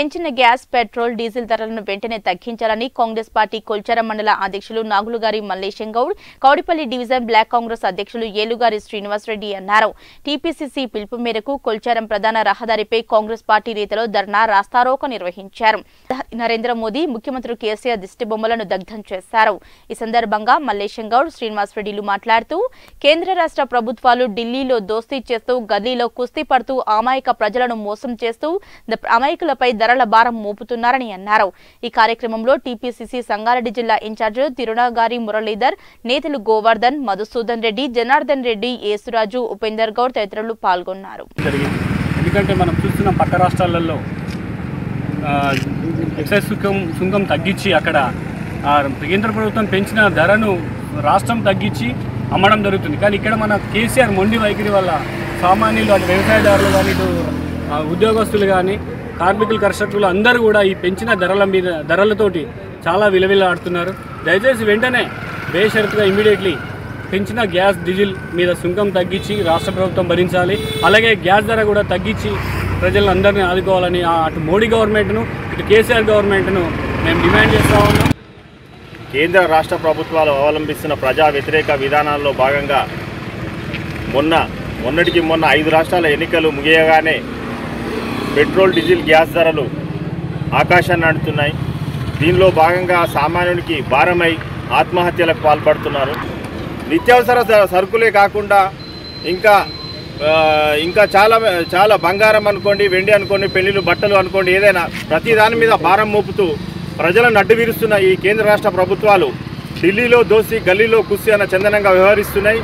పెంచిన gas petrol diesel ధరలను వెంటనే తగ్గించాలని కాంగ్రెస్ పార్టీ కొల్చారం మండల అధ్యక్షులు నాగులుగారి మల్లేశం గౌడ్ కౌడిపల్లి డివిజన్ బ్లాక్ కాంగ్రెస్ అధ్యక్షులు ఏలుగారి శ్రీనివాసరెడ్డి అన్నారు. టీపీసీసీ పిలుపు మేరకు కొల్చారం ప్రధాన రహదారిపై కాంగ్రెస్ పార్టీ రీతిలో ధర్నా రాస్తారోక నిర్వహించారు. నరేంద్ర మోదీ ముఖ్యమంత్రి కేసీఆర్ దిష్టి బొమ్మలను దగ్ధం చేశారు. ఈ సందర్భంగా మల్లేశం గౌడ్ శ్రీనివాసరెడ్డిలు మాట్లాడుతూ కేంద్ర రాష్ట్ర ప్రభుత్వాలు ఢిల్లీలో దోస్తీ చేస్తూ గల్లీలో కుస్తీ పడుతూ అమాయక ప్రజలను మోసం చేస్తూ అమాయకులపై అమాయకులపై ధరల భారం మోపుతున్నారని అన్నారు. ఈ కార్యక్రమంలో టీపీసీసీ సంగారెడ్డి జిల్లా ఇన్ఛార్జ్ తిరుణగారి మురళీధర్ నేతలు గోవర్ధన్ మధుసూదన్ రెడ్డి జనార్దన్ రెడ్డి యేసురాజు ఉపేందర్ గౌడ్ తదితరులు పాల్గొన్నారు. జరిగింది. ఎందుకంటే మనం చూస్తున్న పక్క రాష్ట్రాలలో ఎక్సైజ్ సుంకం సుంకం తగ్గించి అక్కడ కేంద్ర ప్రభుత్వం పెంచిన ధరను రాష్ట్రం తగ్గించి అమ్మడం జరుగుతుంది. కానీ ఇక్కడ మన కేసీఆర్ మొండి వైఖరి వల్ల సామాన్యులు అటు వ్యవసాయదారులు కానీ ఇటు ఉద్యోగస్తులు కానీ కార్మికులు కర్షకులు అందరూ కూడా ఈ పెంచిన ధరల మీద ధరలతోటి చాలా విలవిలాడుతున్నారు. దయచేసి వెంటనే బేషరతుగా ఇమీడియట్లీ పెంచిన గ్యాస్ డీజిల్ మీద సుంకం తగ్గించి రాష్ట్ర ప్రభుత్వం భరించాలి. అలాగే గ్యాస్ ధర కూడా తగ్గించి ప్రజలందరినీ ఆదుకోవాలని ఆ అటు మోడీ గవర్నమెంట్ను ఇటు కేసీఆర్ గవర్నమెంట్ను మేము డిమాండ్ చేస్తూ ఉన్నాం. కేంద్ర రాష్ట్ర ప్రభుత్వాలు అవలంబిస్తున్న ప్రజా వ్యతిరేక విధానాల్లో భాగంగా మొన్న మొన్నటికి మొన్న ఐదు రాష్ట్రాల ఎన్నికలు ముగియగానే పెట్రోల్ డీజిల్ గ్యాస్ ధరలు ఆకాశాన్ని అంటున్నాయి దీనిలో భాగంగా సామాన్యునికి భారమై ఆత్మహత్యలకు పాల్పడుతున్నారు. నిత్యావసర స- సరుకులే కాకుండా ఇంకా ఇంకా చాలా చాలా బంగారం అనుకోండి వెండి అనుకోండి పెళ్ళిళ్ళు బట్టలు అనుకోండి ఏదైనా ప్రతి దాని మీద భారం మోపుతూ ప్రజలను అడ్డువీరుస్తున్న ఈ కేంద్ర రాష్ట్ర ప్రభుత్వాలు ఢిల్లీలో దోసి గల్లీలో కుస్సి అన్న చందనంగా వ్యవహరిస్తున్నాయి.